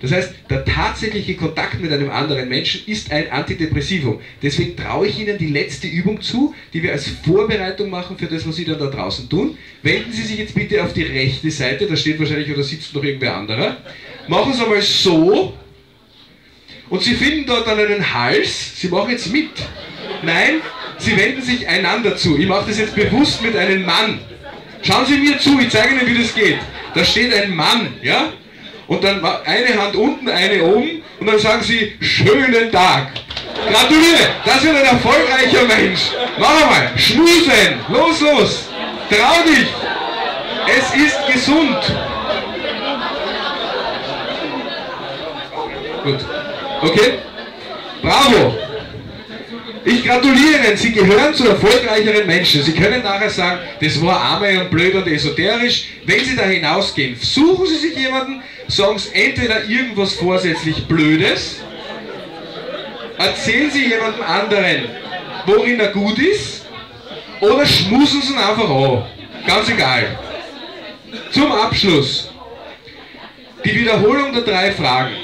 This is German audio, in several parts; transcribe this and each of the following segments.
Das heißt, der tatsächliche Kontakt mit einem anderen Menschen ist ein Antidepressivum. Deswegen traue ich Ihnen die letzte Übung zu, die wir als Vorbereitung machen für das, was Sie dann da draußen tun. Wenden Sie sich jetzt bitte auf die rechte Seite, da steht wahrscheinlich oder sitzt noch irgendwer anderer. Machen Sie einmal so und Sie finden dort dann einen Hals. Sie machen jetzt mit. Nein, Sie wenden sich einander zu. Ich mache das jetzt bewusst mit einem Mann. Schauen Sie mir zu, ich zeige Ihnen, wie das geht. Da steht ein Mann, ja? Und dann eine Hand unten, eine oben und dann sagen sie, schönen Tag. Gratuliere, das wird ein erfolgreicher Mensch. Mach einmal, schmusen, los, los, trau dich. Es ist gesund. Gut, okay, bravo. Ich gratuliere Ihnen, Sie gehören zu erfolgreicheren Menschen. Sie können nachher sagen, das war arme und blöd und esoterisch. Wenn Sie da hinausgehen, suchen Sie sich jemanden, sagen Sie entweder irgendwas vorsätzlich Blödes, erzählen Sie jemandem anderen, worin er gut ist, oder schmusen Sie ihn einfach an. Ganz egal. Zum Abschluss. Die Wiederholung der drei Fragen.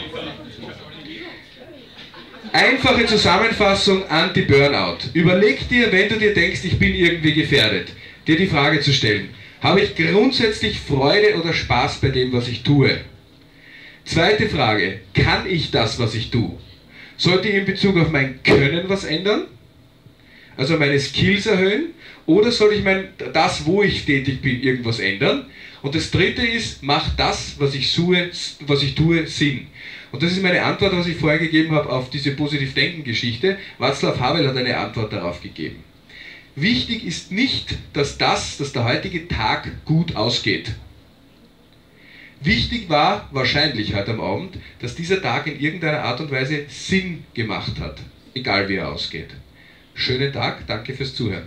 Einfache Zusammenfassung Anti-Burnout. Überleg dir, wenn du dir denkst, ich bin irgendwie gefährdet, dir die Frage zu stellen, habe ich grundsätzlich Freude oder Spaß bei dem, was ich tue? Zweite Frage, kann ich das, was ich tue? Sollte ich in Bezug auf mein Können was ändern? Also meine Skills erhöhen? Oder soll ich mein, das, wo ich tätig bin, irgendwas ändern? Und das dritte ist, macht das, was ich, suche, was ich tue, Sinn? Und das ist meine Antwort, was ich vorher gegeben habe auf diese Positiv-Denken-Geschichte. Václav Havel hat eine Antwort darauf gegeben. Wichtig ist nicht, dass das, dass der heutige Tag gut ausgeht. Wichtig war wahrscheinlich heute am Abend, dass dieser Tag in irgendeiner Art und Weise Sinn gemacht hat, egal wie er ausgeht. Schönen Tag, danke fürs Zuhören.